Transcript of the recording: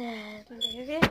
And there